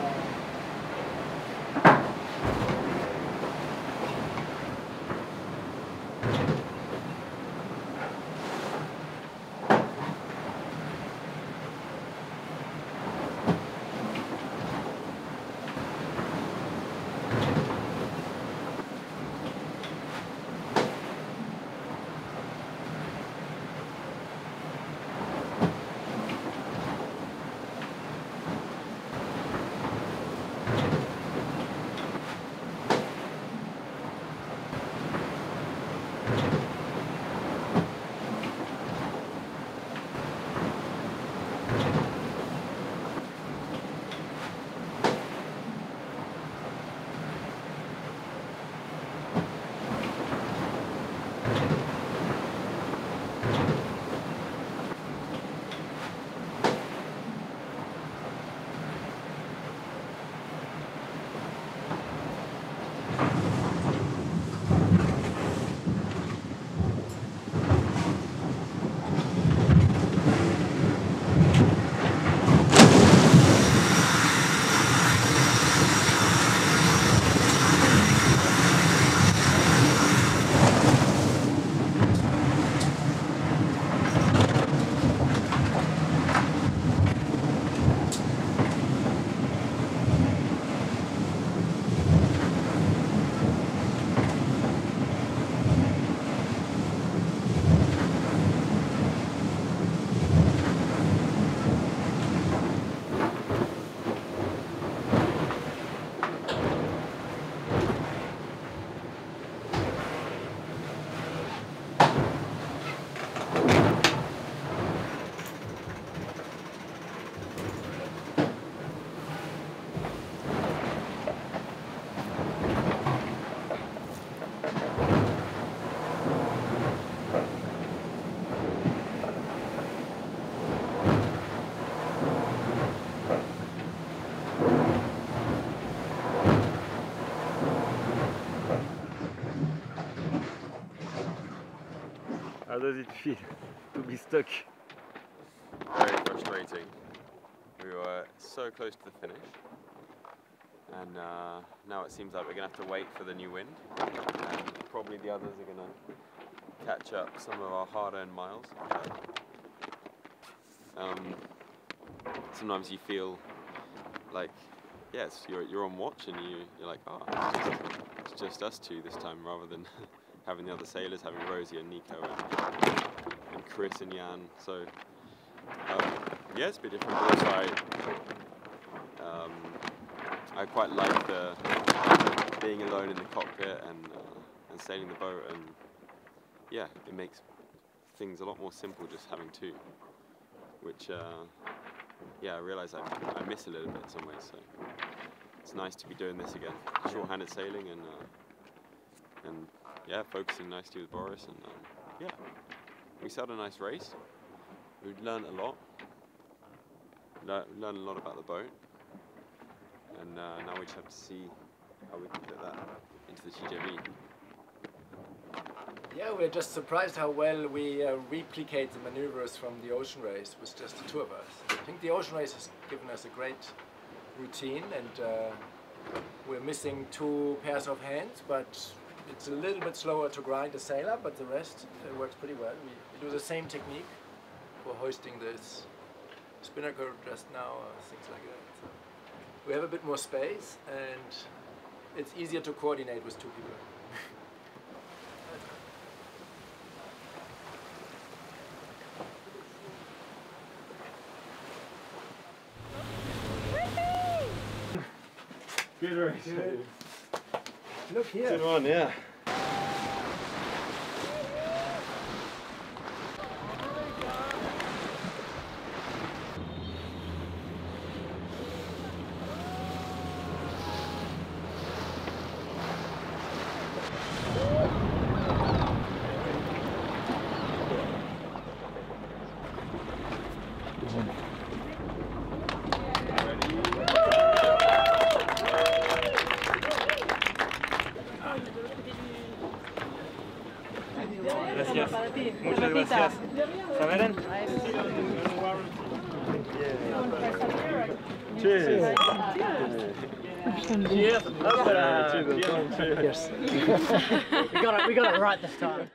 uh, does it feel to be stuck? Very frustrating. We were so close to the finish. And uh, now it seems like we're going to have to wait for the new wind. And probably the others are going to catch up some of our hard earned miles. Um, sometimes you feel like, yes, you're, you're on watch and you, you're like, oh, it's just us two this time rather than having the other sailors, having Rosie and Nico and, and Chris and Jan. So, um, yeah, it's a bit different, but I, um, I quite like the being alone in the cockpit and, uh, and sailing the boat, and yeah, it makes things a lot more simple just having two, which, uh, yeah, I realise I, I miss a little bit in some ways. So it's nice to be doing this again, short-handed sailing, and uh, and yeah, focusing nicely with Boris, and um, yeah, we sailed a nice race. We learned a lot. Le- learned a lot about the boat, and uh, now we just have to see how we can put that into the TJV. Yeah, we're just surprised how well we uh, replicate the maneuvers from the ocean race with just the two of us. I think the ocean race has given us a great routine and uh, we're missing two pairs of hands, but it's a little bit slower to grind the sailor, but the rest uh, works pretty well. We, we do the same technique for hoisting this spinnaker just now, uh, things like that. So we have a bit more space and it's easier to coordinate with two people. Good race. Look here. Good one, yeah. Gracias. Muchas gracias. ¿Saben? Cheers. Cheers. Là. Cheers. We got it. We got it right this time.